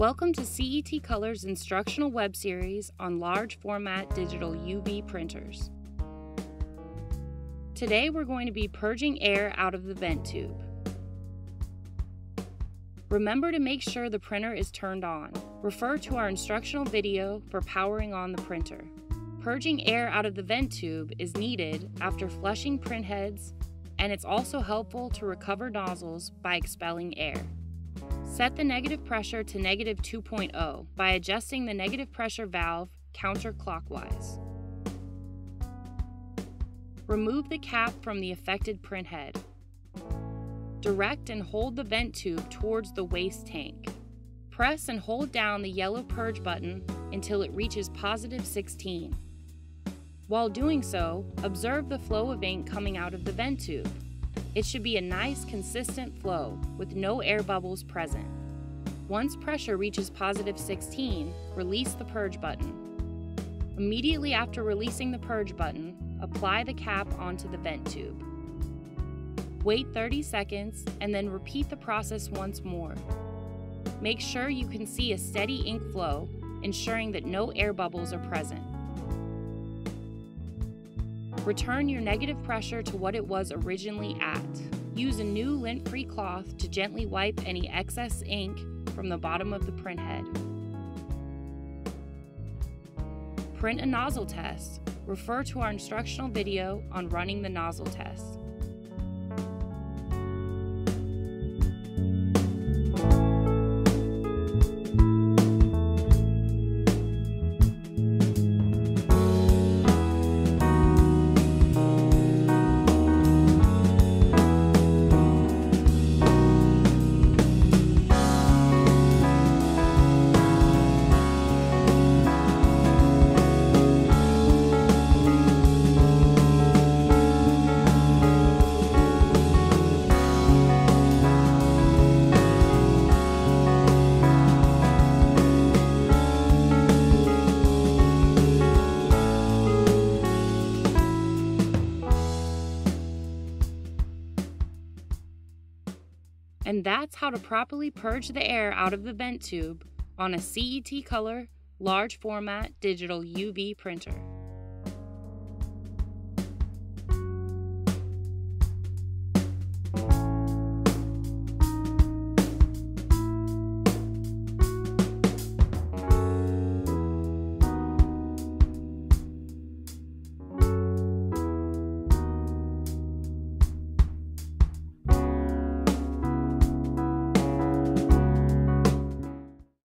Welcome to CET Color's instructional web series on large format digital UV printers. Today we're going to be purging air out of the vent tube. Remember to make sure the printer is turned on. Refer to our instructional video for powering on the printer. Purging air out of the vent tube is needed after flushing print heads, and it's also helpful to recover nozzles by expelling air. Set the negative pressure to negative 2.0 by adjusting the negative pressure valve counterclockwise. Remove the cap from the affected print head. Direct and hold the vent tube towards the waste tank. Press and hold down the yellow purge button until it reaches positive 16. While doing so, observe the flow of ink coming out of the vent tube. It should be a nice, consistent flow with no air bubbles present. Once pressure reaches positive 16, release the purge button. Immediately after releasing the purge button, apply the cap onto the vent tube. Wait 30 seconds and then repeat the process once more. Make sure you can see a steady ink flow, ensuring that no air bubbles are present. Return your negative pressure to what it was originally at. Use a new lint-free cloth to gently wipe any excess ink from the bottom of the printhead. Print a nozzle test. Refer to our instructional video on running the nozzle test. And that's how to properly purge the air out of the vent tube on a CET color large format digital UV printer.